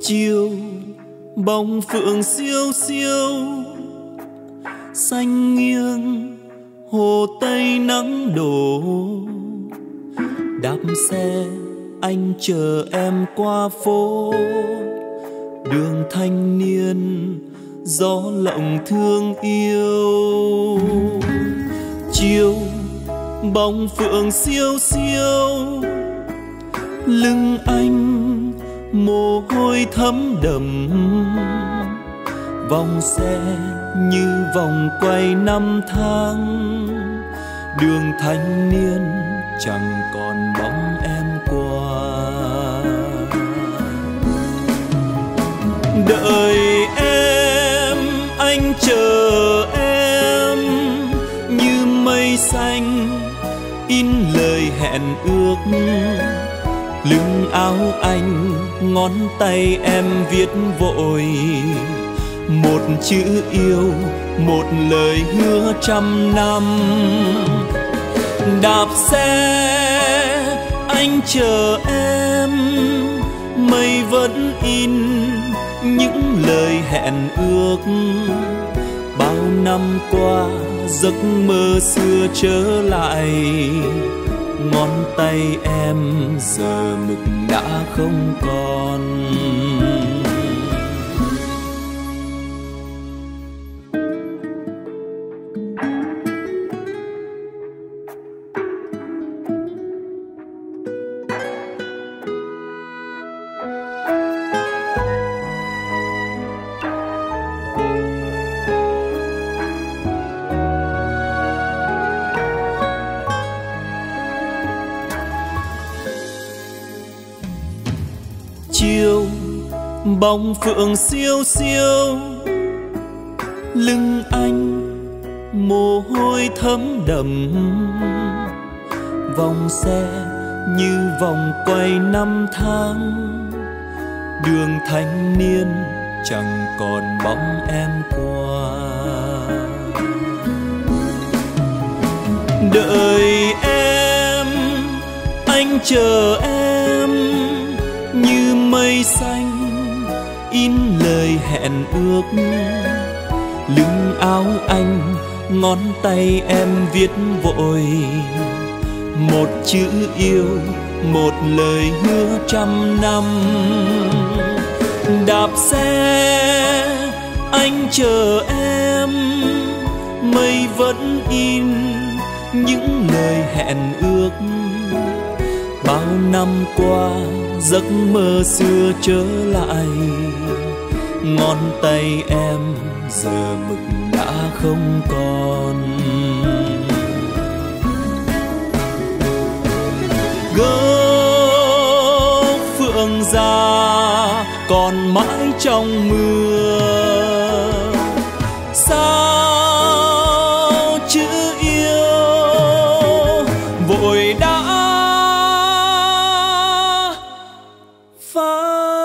Chiều, bóng phượng siêu siêu. Xanh nghiêng, hồ tây nắng đổ. Đạp xe, anh chờ em qua phố. Đường thanh niên, gió lộng thương yêu. Chiều, bóng phượng siêu siêu. Lưng anh mồ hôi thấm đầm, vòng xe như vòng quay năm tháng. Đường thanh niên chẳng còn bóng em qua. Đợi em, anh chờ em như mây xanh, in lời hẹn ước lưng áo anh, ngón tay em viết vội. Một chữ yêu, một lời hứa trăm năm. Đạp xe, anh chờ em. Mây vẫn in những lời hẹn ước. Bao năm qua, giấc mơ xưa trở lại ngón tay em giờ mực đã không còn. Chiều, bóng phượng siêu siêu. Lưng anh, mồ hôi thấm đầm vòng xe như vòng quay năm tháng. Đường thanh niên chẳng còn bóng em qua. Đợi em, anh chờ em như mây xanh, in lời hẹn ước. Lưng áo anh, ngón tay em viết vội. Một chữ yêu, một lời hứa trăm năm. Đạp xe, anh chờ em. Mây vẫn in những lời hẹn ước. Bao năm qua giấc mơ xưa trở lại. Ngón tay em giờ mực đã không còn. Gốc phượng già còn mãi trong mưa. 放